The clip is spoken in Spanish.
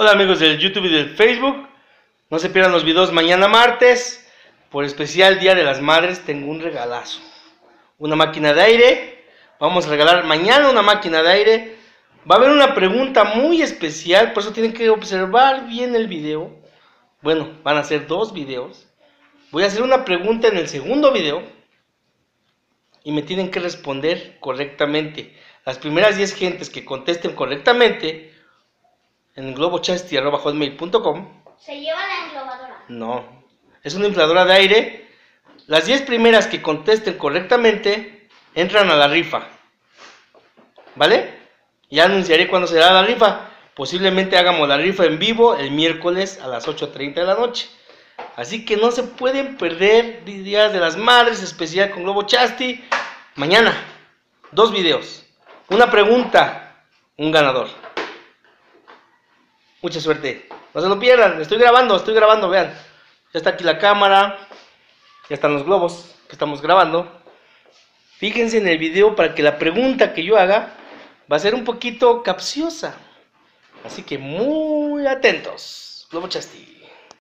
Hola amigos del YouTube y del Facebook. No se pierdan los videos mañana martes. Por especial Día de las Madres tengo un regalazo. Una máquina de aire. Vamos a regalar mañana una máquina de aire. Va a haber una pregunta muy especial, por eso tienen que observar bien el video. Bueno, van a ser dos videos. Voy a hacer una pregunta en el segundo video y me tienen que responder correctamente. Las primeras 10 gentes que contesten correctamente en globochasti.com Se lleva la englobadora. No, es una infladora de aire. Las 10 primeras que contesten correctamente entran a la rifa. ¿Vale? Ya anunciaré cuándo será la rifa. Posiblemente hagamos la rifa en vivo el miércoles a las 8.30 de la noche. Así que no se pueden perder Días de las Madres especial con Globo Chasti. Mañana, dos videos. Una pregunta, un ganador. Mucha suerte. No se lo pierdan. Estoy grabando, estoy grabando, vean. Ya está aquí la cámara. Ya están los globos que estamos grabando. Fíjense en el video para que la pregunta que yo haga va a ser un poquito capciosa. Así que muy atentos. Globo Chasti.